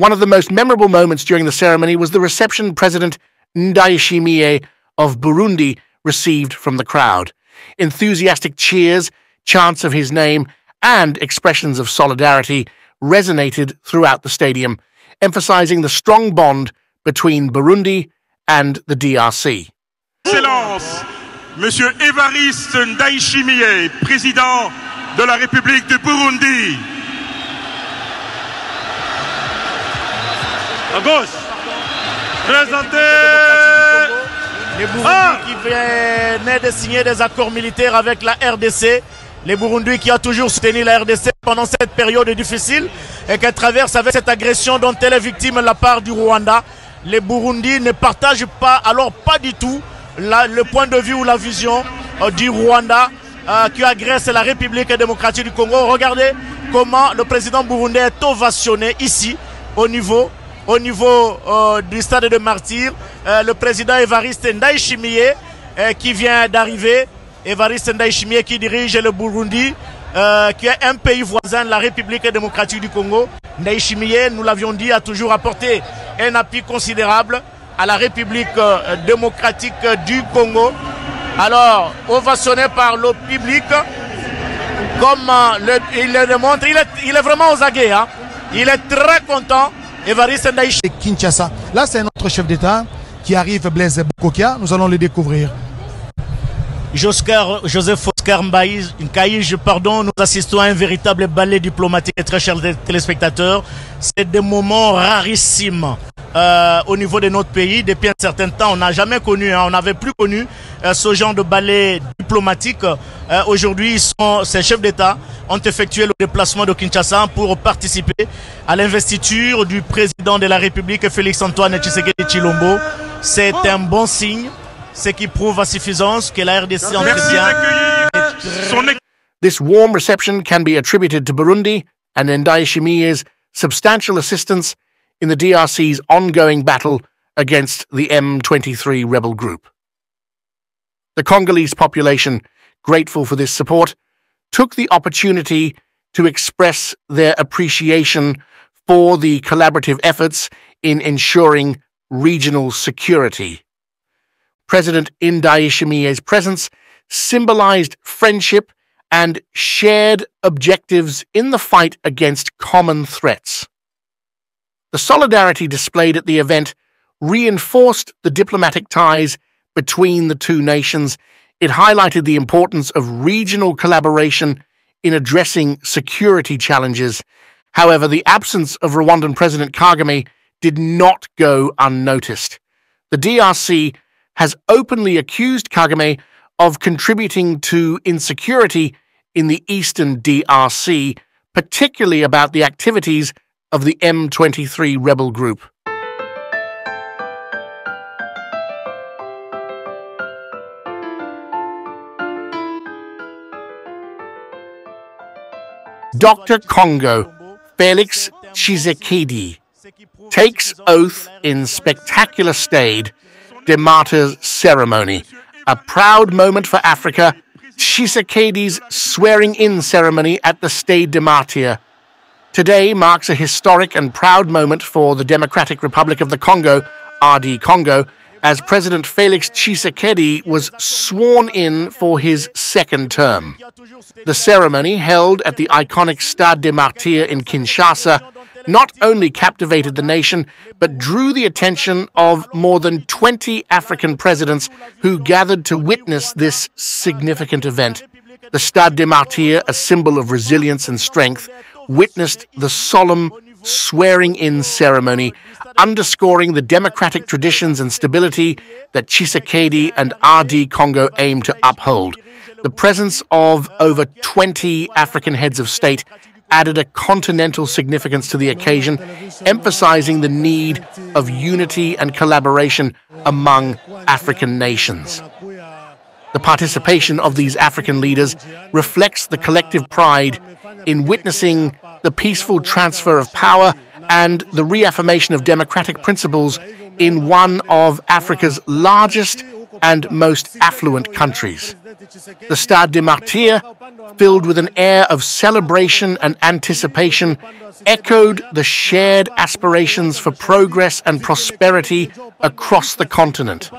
One of the most memorable moments during the ceremony was the reception President Ndayishimiye of Burundi received from the crowd. Enthusiastic cheers, chants of his name, and expressions of solidarity resonated throughout the stadium, emphasizing the strong bond between Burundi and the DRC. Excellence, Monsieur Évariste Ndayishimiye, président de la République du Burundi. À gauche. Présentez les Burundi ah qui venaient de signer des accords militaires avec la RDC. Les Burundi qui a toujours soutenu la RDC pendant cette période difficile et qu'elle traverse avec cette agression dont elle est victime de la part du Rwanda. Les Burundi ne partagent pas, alors pas du tout, la, le point de vue ou la vision euh, du Rwanda euh, qui agresse la République démocratique du Congo. Regardez comment le président burundais est ovationné ici au niveau au niveau euh, du stade de Martyr. Euh, le président Evariste Ndayishimiye euh, qui vient d'arriver. Evariste Ndayishimiye qui dirige le Burundi, qui est un pays voisin de la République démocratique du Congo. Ndayishimiye, nous l'avions dit, a toujours apporté un appui considérable à la République démocratique du Congo. Alors, ovationné par le public, comme il le démontre, il est, il est vraiment aux aguets. Hein. Il est très content Evariste Ndaïch. Kinshasa. Là, c'est notre chef d'État qui arrive, Blaise Bokokia. Nous allons le découvrir. Joscar, Joseph Oscar Nkaïj, pardon, nous assistons à un véritable ballet diplomatique, très chers téléspectateurs. C'est des moments rarissimes euh, au niveau de notre pays. Depuis un certain temps, on n'a jamais connu, hein, on n'avait plus connu ce genre de ballet diplomatique. Euh, Aujourd'hui, ces chefs d'État ont effectué le déplacement de Kinshasa pour participer à l'investiture du président de la République, Félix-Antoine Tshisekedi Chilombo. C'est un bon signe ce qui prouve à suffisance que la RDC entretient. This warm reception can be attributed to Burundi and Ndayishimiye's substantial assistance in the DRC's ongoing battle against the M23 rebel group. The Congolese population, grateful for this support, took the opportunity to express their appreciation for the collaborative efforts in ensuring regional security. President Ndayishimiye's presence symbolized friendship and shared objectives in the fight against common threats. The solidarity displayed at the event reinforced the diplomatic ties between the two nations. It highlighted the importance of regional collaboration in addressing security challenges. However, the absence of Rwandan President Kagame did not go unnoticed. The DRC has openly accused Kagame of contributing to insecurity in the eastern DRC, particularly about the activities of the M23 rebel group. Dr. Congo, Felix Tshisekedi, takes oath in spectacular Stade de Martyrs ceremony, a proud moment for Africa, Tshisekedi's swearing-in ceremony at the Stade de Martyrs. Today marks a historic and proud moment for the Democratic Republic of the Congo, RD Congo, as President Felix Tshisekedi was sworn in for his second term. The ceremony, held at the iconic Stade de Martyrs in Kinshasa, not only captivated the nation, but drew the attention of more than 20 African presidents who gathered to witness this significant event. The Stade des Martyrs, a symbol of resilience and strength, witnessed the solemn swearing in ceremony, underscoring the democratic traditions and stability that Tshisekedi and RD Congo aim to uphold. The presence of over 20 African heads of state added a continental significance to the occasion, emphasizing the need of unity and collaboration among African nations. The participation of these African leaders reflects the collective pride in witnessing the peaceful transfer of power and the reaffirmation of democratic principles in one of Africa's largest and most affluent countries. The Stade des Martyrs, filled with an air of celebration and anticipation, echoed the shared aspirations for progress and prosperity across the continent.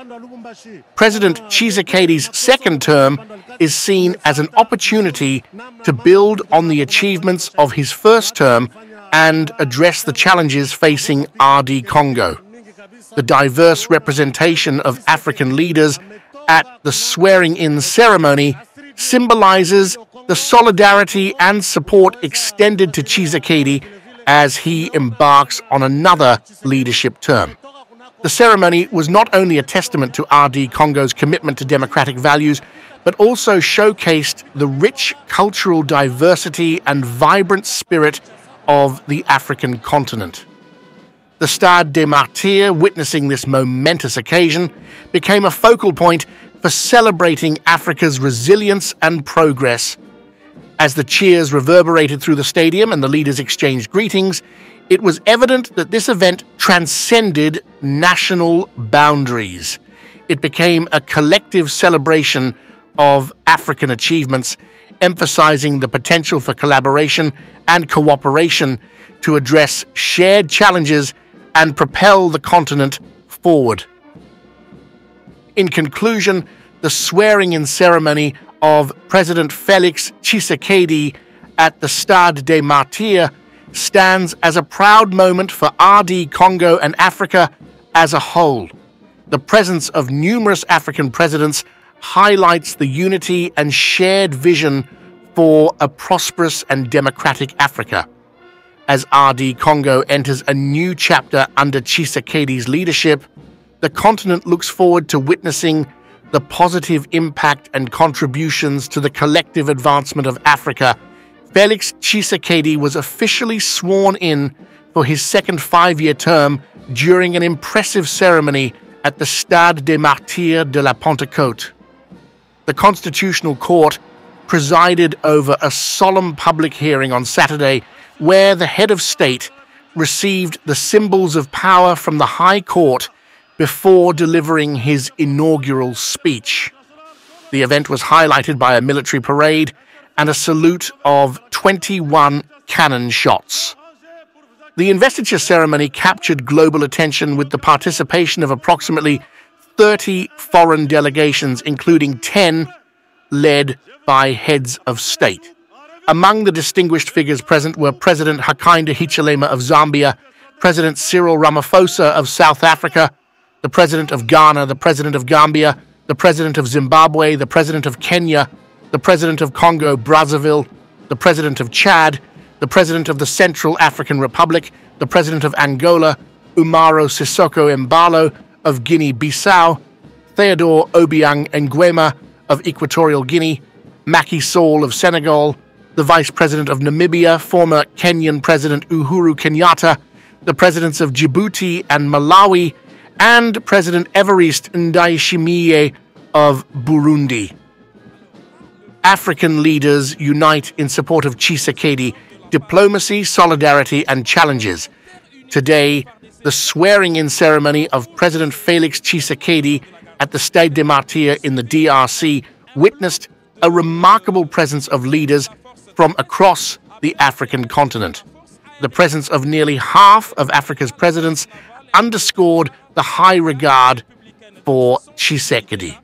President Tshisekedi's second term is seen as an opportunity to build on the achievements of his first term and address the challenges facing RD Congo. The diverse representation of African leaders at the swearing in ceremony symbolizes the solidarity and support extended to Tshisekedi as he embarks on another leadership term. The ceremony was not only a testament to RD Congo's commitment to democratic values, but also showcased the rich cultural diversity and vibrant spirit of the African continent. The Stade des Martyrs, witnessing this momentous occasion, became a focal point for celebrating Africa's resilience and progress. As the cheers reverberated through the stadium and the leaders exchanged greetings, it was evident that this event transcended national boundaries. It became a collective celebration of African achievements, emphasizing the potential for collaboration and cooperation to address shared challenges and propel the continent forward. In conclusion, the swearing in ceremony of President Felix Tshisekedi at the Stade des Martyrs stands as a proud moment for RD Congo and Africa as a whole. The presence of numerous African presidents highlights the unity and shared vision for a prosperous and democratic Africa. As RD Congo enters a new chapter under Tshisekedi's leadership, the continent looks forward to witnessing the positive impact and contributions to the collective advancement of Africa Felix Tshisekedi was officially sworn in for his second five-year term during an impressive ceremony at the Stade des Martyrs de la Pentecôte. The Constitutional Court presided over a solemn public hearing on Saturday where the head of state received the symbols of power from the High Court before delivering his inaugural speech. The event was highlighted by a military parade and a salute of 21 cannon shots. The investiture ceremony captured global attention with the participation of approximately 30 foreign delegations, including 10 led by heads of state. Among the distinguished figures present were President Hakainde Hichilema of Zambia, President Cyril Ramaphosa of South Africa, the President of Ghana, the President of Gambia, the President of Zimbabwe, the President of Kenya, the President of Congo Brazzaville, the President of Chad, the President of the Central African Republic, the President of Angola, Umaro Sissoco Embalo of Guinea-Bissau, Theodore Obiang Nguema of Equatorial Guinea, Macky Sall of Senegal, the Vice President of Namibia, former Kenyan President Uhuru Kenyatta, the Presidents of Djibouti and Malawi, and President Evariste Ndayishimiye of Burundi. African leaders unite in support of Tshisekedi, diplomacy, solidarity, and challenges. Today, the swearing-in ceremony of President Felix Tshisekedi at the Stade des Martyrs in the DRC witnessed a remarkable presence of leaders from across the African continent. The presence of nearly half of Africa's presidents underscored the high regard for Tshisekedi.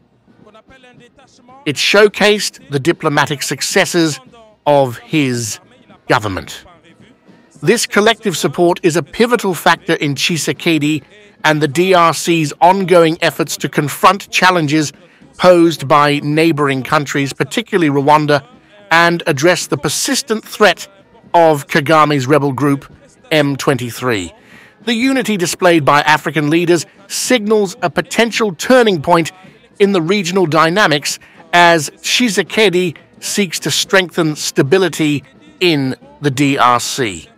It showcased the diplomatic successes of his government. This collective support is a pivotal factor in Tshisekedi and the DRC's ongoing efforts to confront challenges posed by neighboring countries, particularly Rwanda, and address the persistent threat of Kagame's rebel group M23. The unity displayed by African leaders signals a potential turning point in the regional dynamics as Tshisekedi seeks to strengthen stability in the DRC.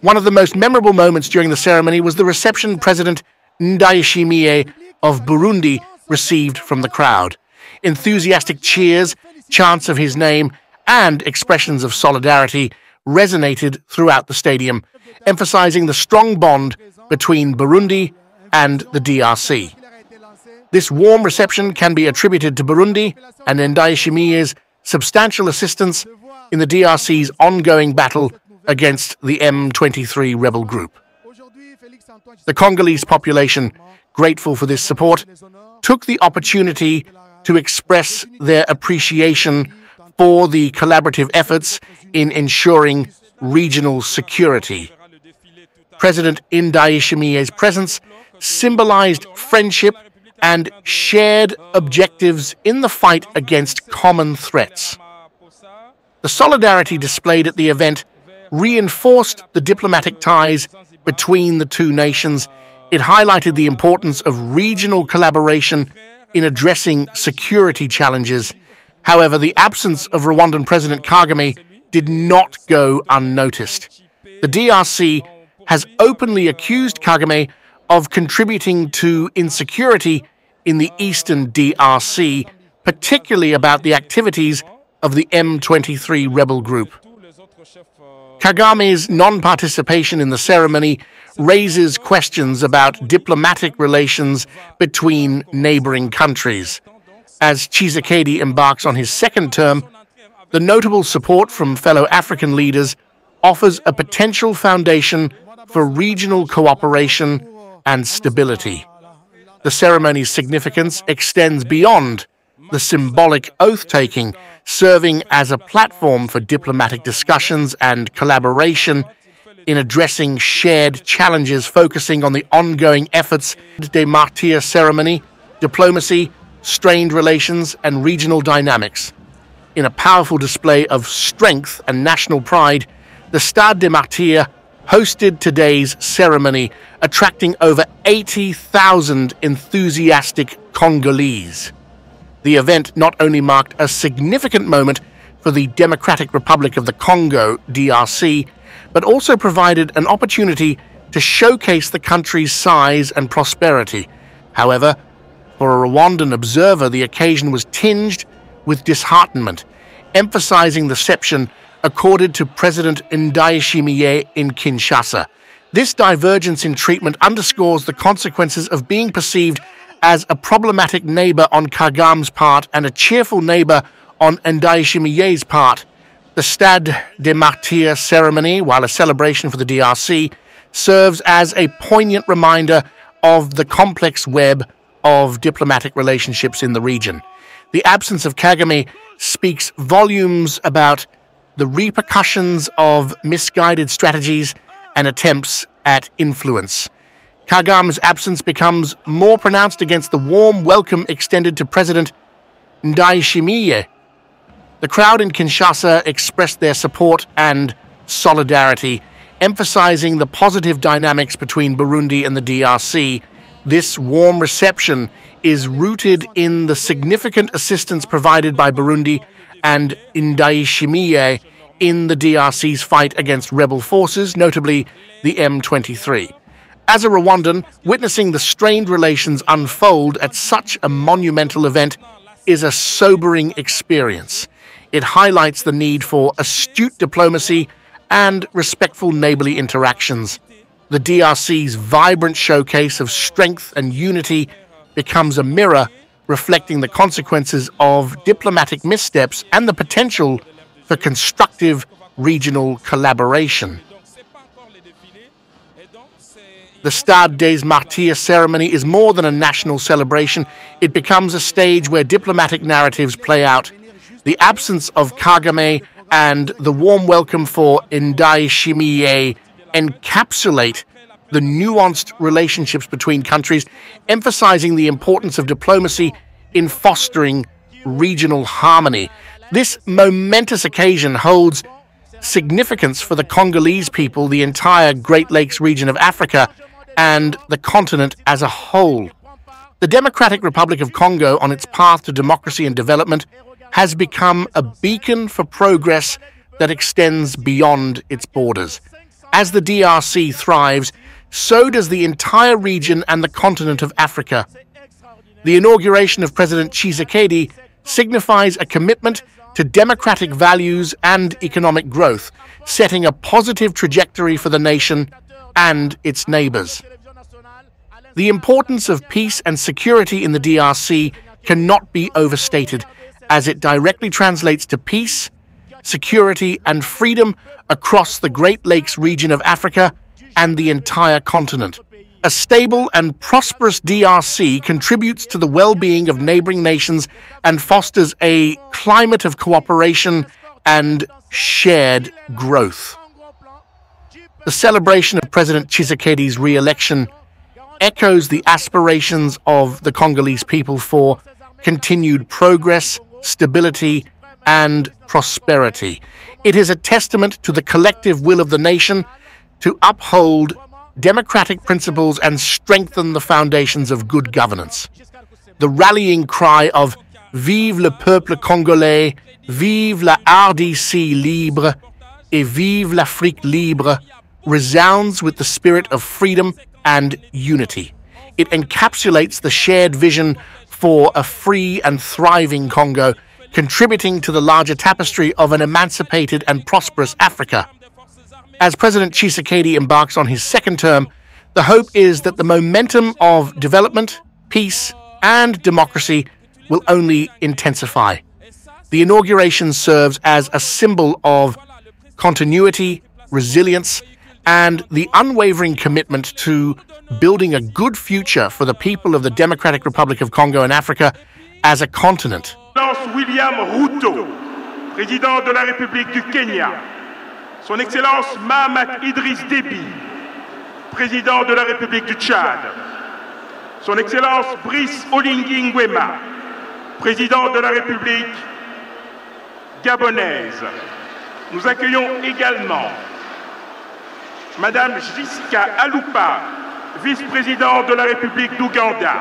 One of the most memorable moments during the ceremony was the reception President Ndayishimiye of Burundi received from the crowd. Enthusiastic cheers, chants of his name, and expressions of solidarity resonated throughout the stadium, emphasizing the strong bond between Burundi and the DRC. This warm reception can be attributed to Burundi and Ndayishimiye's substantial assistance in the DRC's ongoing battle against the M23 rebel group. The Congolese population, grateful for this support, took the opportunity to express their appreciation for the collaborative efforts in ensuring regional security. President Ndayishimiye's presence symbolized friendship and shared objectives in the fight against common threats. The solidarity displayed at the event reinforced the diplomatic ties between the two nations. It highlighted the importance of regional collaboration in addressing security challenges. However, the absence of Rwandan President Kagame did not go unnoticed. The DRC has openly accused Kagame of contributing to insecurity in the eastern DRC, particularly about the activities of the M23 rebel group. Kagame's non participation in the ceremony raises questions about diplomatic relations between neighboring countries. As Tshisekedi embarks on his second term, the notable support from fellow African leaders offers a potential foundation for regional cooperation and stability. The ceremony's significance extends beyond the symbolic oath taking, serving as a platform for diplomatic discussions and collaboration in addressing shared challenges focusing on the ongoing efforts de Martyrs ceremony, diplomacy, strained relations, and regional dynamics. In a powerful display of strength and national pride, the Stade des Martyrs hosted today's ceremony, attracting over 80,000 enthusiastic Congolese. The event not only marked a significant moment for the Democratic Republic of the Congo, DRC, but also provided an opportunity to showcase the country's size and prosperity. However, for a Rwandan observer, the occasion was tinged with disheartenment, emphasizing the reception accorded to President Ndayishimiye in Kinshasa. This divergence in treatment underscores the consequences of being perceived as a problematic neighbor on Kagame's part and a cheerful neighbor on Ndayishimiye's part. The Stade des Martyrs ceremony, while a celebration for the DRC, serves as a poignant reminder of the complex web of diplomatic relationships in the region. The absence of Kagame speaks volumes about the repercussions of misguided strategies and attempts at influence. Kagame's absence becomes more pronounced against the warm welcome extended to President Ndayishimiye the crowd in Kinshasa expressed their support and solidarity, emphasizing the positive dynamics between Burundi and the DRC. This warm reception is rooted in the significant assistance provided by Burundi and Ndayishimiye in the DRC's fight against rebel forces, notably the M23. As a Rwandan, witnessing the strained relations unfold at such a monumental event is a sobering experience. It highlights the need for astute diplomacy and respectful neighborly interactions. The DRC's vibrant showcase of strength and unity becomes a mirror reflecting the consequences of diplomatic missteps and the potential for constructive regional collaboration. The Stade des Martyrs ceremony is more than a national celebration. It becomes a stage where diplomatic narratives play out the absence of Kagame and the warm welcome for Ndayishimiye encapsulate the nuanced relationships between countries, emphasizing the importance of diplomacy in fostering regional harmony. This momentous occasion holds significance for the Congolese people, the entire Great Lakes region of Africa, and the continent as a whole. The Democratic Republic of Congo, on its path to democracy and development, has become a beacon for progress that extends beyond its borders. As the DRC thrives, so does the entire region and the continent of Africa. The inauguration of President Tshisekedi signifies a commitment to democratic values and economic growth, setting a positive trajectory for the nation and its neighbors. The importance of peace and security in the DRC cannot be overstated, as it directly translates to peace, security, and freedom across the Great Lakes region of Africa and the entire continent. A stable and prosperous DRC contributes to the well being of neighboring nations and fosters a climate of cooperation and shared growth. The celebration of President Tshisekedi's re election echoes the aspirations of the Congolese people for continued progress, stability, and prosperity. It is a testament to the collective will of the nation to uphold democratic principles and strengthen the foundations of good governance. The rallying cry of Vive le peuple congolais, vive la RDC libre, et vive l'Afrique libre resounds with the spirit of freedom and unity. It encapsulates the shared vision for a free and thriving Congo, contributing to the larger tapestry of an emancipated and prosperous Africa. As President Tshisekedi embarks on his second term, the hope is that the momentum of development, peace, and democracy will only intensify. The inauguration serves as a symbol of continuity, resilience, and the unwavering commitment to building a good future for the people of the Democratic Republic of Congo and Africa as a continent. William Ruto, président de la République du Kenya, Son Excellence Mahamat Idriss Déby, président de la République du Tchad, Son Excellence Brice Oligui Nguema, président de la République gabonaise. Nous accueillons également Madame Jiska Alupa, vice-présidente de la République d'Ouganda.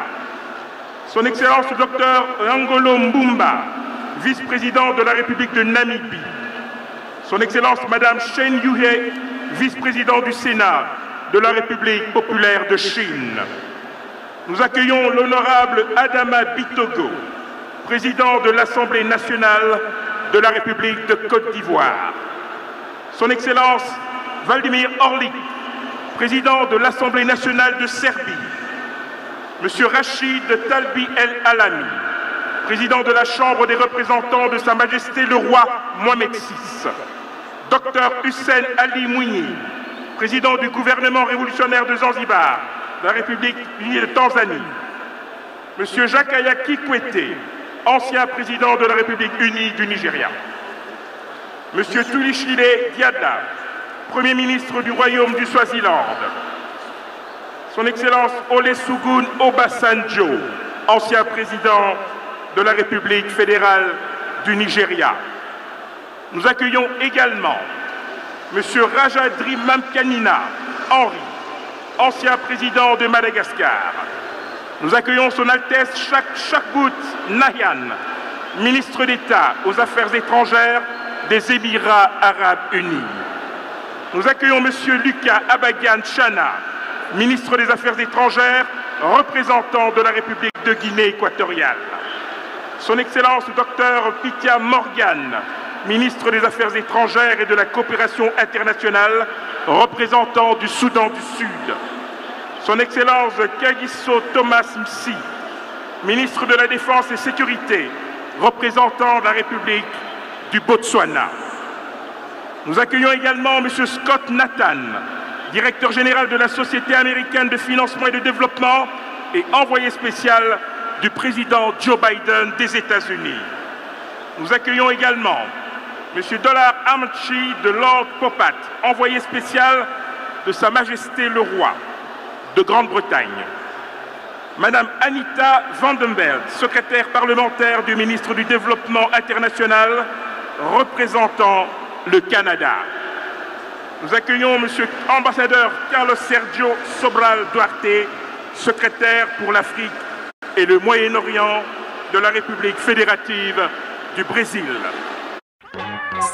Son Excellence le Dr Angolo Mbumba, vice-président de la République de Namibie. Son Excellence Madame Shen Yuhe, vice-président du Sénat de la République populaire de Chine. Nous accueillons l'honorable Adama Bitogo, président de l'Assemblée nationale de la République de Côte d'Ivoire. Son Excellence Valdimir Orlik, président de l'Assemblée nationale de Serbie. Monsieur Rachid Talbi El Alami, président de la Chambre des représentants de Sa Majesté le roi Mohamed VI. Docteur Hussein Ali Mouni, président du gouvernement révolutionnaire de Zanzibar, de la République unie de Tanzanie. Monsieur Jacques Ayaki Kwete, ancien président de la République unie du Nigeria. Monsieur Tulishile Diada, Premier ministre du Royaume du Swaziland. Son Excellence Olusegun Obasanjo, ancien président de la République fédérale du Nigeria. Nous accueillons également M. Rajadri Mamkanina Henri, ancien président de Madagascar. Nous accueillons Son Altesse Chakbout Nayan, ministre d'État aux Affaires étrangères des Émirats arabes unis. Nous accueillons M. Lucas Abagan Chana, ministre des Affaires étrangères, représentant de la République de Guinée équatoriale. Son Excellence Dr Pitia Morgan, ministre des Affaires étrangères et de la coopération internationale, représentant du Soudan du Sud. Son Excellence Kagiso Thomas Msi, ministre de la Défense et Sécurité, représentant la République du Botswana. Nous accueillons également M. Scott Nathan, directeur général de la Société américaine de financement et de développement et envoyé spécial du président Joe Biden des États-Unis. Nous accueillons également M. Dollar Amchi de Lord Popat, envoyé spécial de Sa Majesté le Roi de Grande-Bretagne. Madame Anita Vandenberg, secrétaire parlementaire du ministre du Développement international, représentant le Canada. Nous accueillons Monsieur ambassadeur Carlos Sergio Sobral Duarte, secrétaire pour l'Afrique et le Moyen-Orient de la République fédérative du Brésil.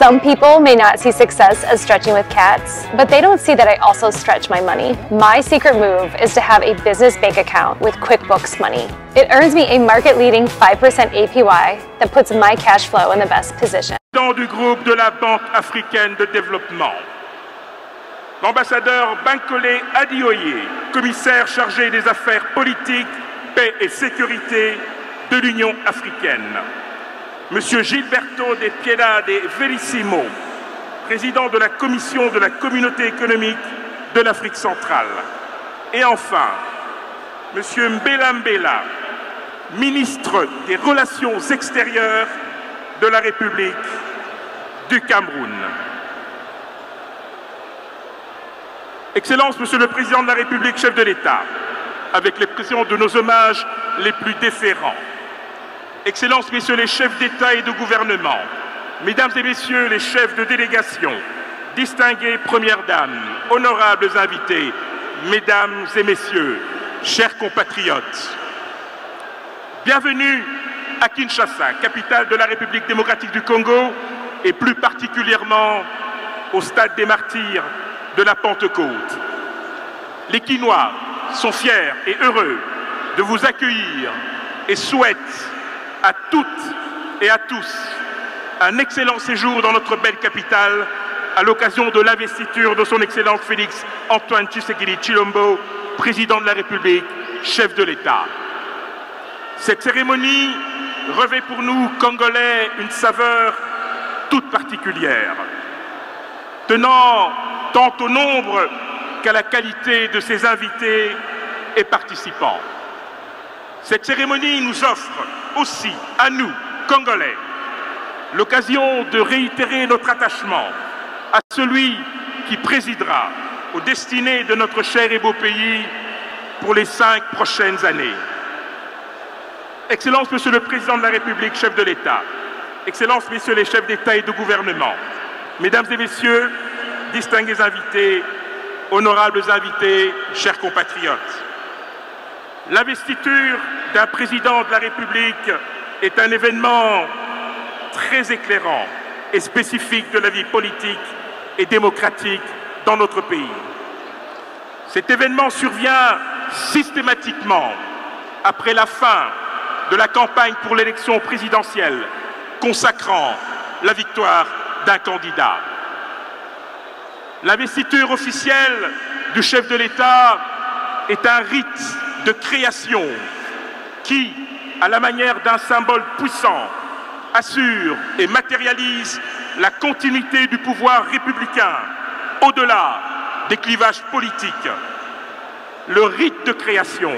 Some people may not see success as stretching with cats, but they don't see that I also stretch my money. My secret move is to have a business bank account with QuickBooks Money. It earns me a market leading 5% APY that puts my cash flow in the best position. du groupe de la Banque africaine de développement. l'ambassadeur Bankole Adeoye, commissaire chargé des affaires politiques, paix et sécurité de l'Union africaine. Monsieur Gilberto de Piedade Verissimo, président de la Commission de la Communauté économique de l'Afrique centrale. Et enfin, Monsieur Mbela Mbela, ministre des Relations extérieures de la République du Cameroun. Excellence, Monsieur le Président de la République, chef de l'État, avec l'expression de nos hommages les plus déférents. Excellences, Messieurs les chefs d'État et de gouvernement, Mesdames et Messieurs les chefs de délégation, distinguées Premières Dames, honorables invités, Mesdames et Messieurs, chers compatriotes, bienvenue à Kinshasa, capitale de la République démocratique du Congo, et plus particulièrement au stade des martyrs de la Pentecôte. Les Quinois sont fiers et heureux de vous accueillir et souhaitent à toutes et à tous un excellent séjour dans notre belle capitale à l'occasion de l'investiture de son Excellence Félix Antoine Tshisekedi Chilombo, président de la République, chef de l'État. Cette cérémonie revêt pour nous, Congolais, une saveur toute particulière, tenant tant au nombre qu'à la qualité de ses invités et participants. Cette cérémonie nous offre aussi, à nous, Congolais, l'occasion de réitérer notre attachement à celui qui présidera aux destinées de notre cher et beau pays pour les cinq prochaines années. Excellence, Monsieur le Président de la République, chef de l'État, Excellences, Messieurs les chefs d'État et de gouvernement, Mesdames et Messieurs, distingués invités, honorables invités, chers compatriotes, l'investiture d'un président de la République est un événement très éclairant et spécifique de la vie politique et démocratique dans notre pays. Cet événement survient systématiquement après la fin de la campagne pour l'élection présidentielle consacrant la victoire d'un candidat. L'investiture officielle du chef de l'État est un rite de création qui, à la manière d'un symbole puissant, assure et matérialise la continuité du pouvoir républicain au-delà des clivages politiques. Le rite de création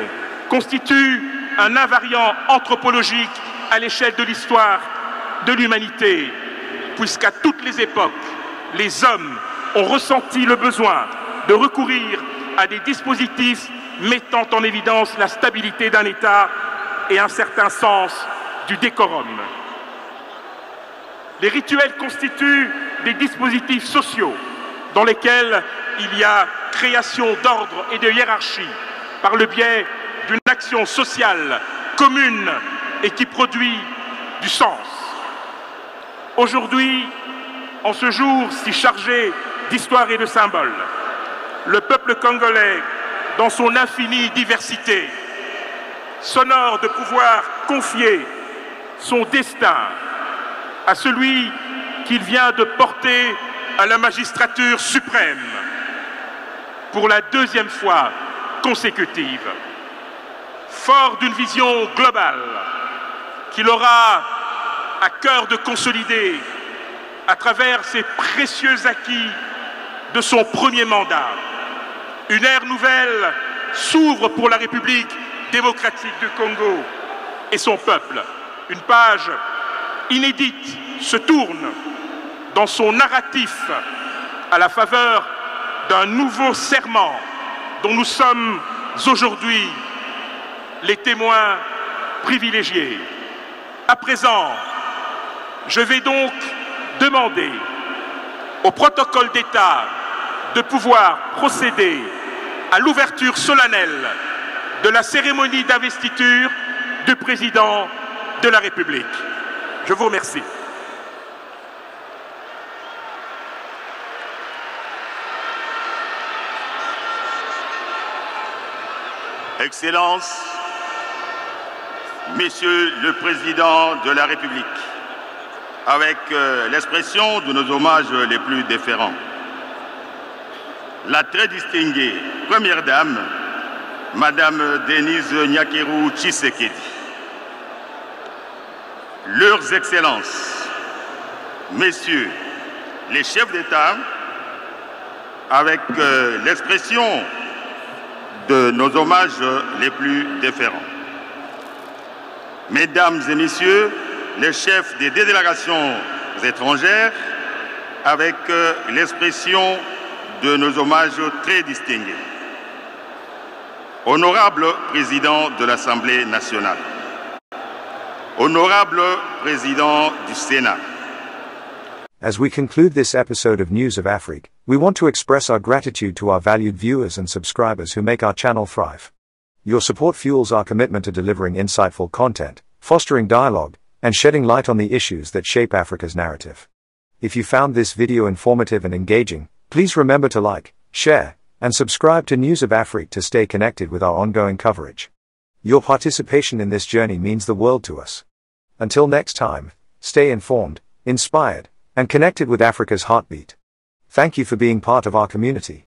constitue un invariant anthropologique à l'échelle de l'histoire de l'humanité, puisqu'à toutes les époques, les hommes ont ressenti le besoin de recourir à des dispositifs mettant en évidence la stabilité d'un État et un certain sens du décorum. Les rituels constituent des dispositifs sociaux dans lesquels il y a création d'ordre et de hiérarchie par le biais d'une action sociale commune et qui produit du sens. Aujourd'hui, en ce jour si chargé d'histoire et de symboles, le peuple congolais, dans son infinie diversité, s'honore de pouvoir confier son destin à celui qu'il vient de porter à la magistrature suprême pour la deuxième fois consécutive. Fort d'une vision globale qu'il aura à cœur de consolider à travers ses précieux acquis de son premier mandat. Une ère nouvelle s'ouvre pour la République démocratique du Congo et son peuple. Une page inédite se tourne dans son narratif à la faveur d'un nouveau serment dont nous sommes aujourd'hui les témoins privilégiés. À présent, je vais donc demander au protocole d'État de pouvoir procéder à l'ouverture solennelle de la cérémonie d'investiture du président de la République. Je vous remercie. Excellences, Messieurs le Président de la République, avec euh, l'expression de nos hommages les plus déférents. La très distinguée Première Dame, Madame Denise Nyakeru Tshisekedi. Leurs Excellences, Messieurs les chefs d'État, avec euh, l'expression de nos hommages les plus déférents. Mesdames et Messieurs, les chefs des délégations étrangères, avec euh, l'expression de nos hommages très distingués. Honorable Président de l'Assemblée nationale, Honorable Président du Sénat, As we conclude this episode of News of Afrique, we want to express our gratitude to our valued viewers and subscribers who make our channel thrive. Your support fuels our commitment to delivering insightful content, fostering dialogue, and shedding light on the issues that shape Africa's narrative. If you found this video informative and engaging, please remember to like, share, and subscribe to News of Afrique to stay connected with our ongoing coverage. Your participation in this journey means the world to us. Until next time, stay informed, inspired, and connected with Africa's heartbeat. Thank you for being part of our community.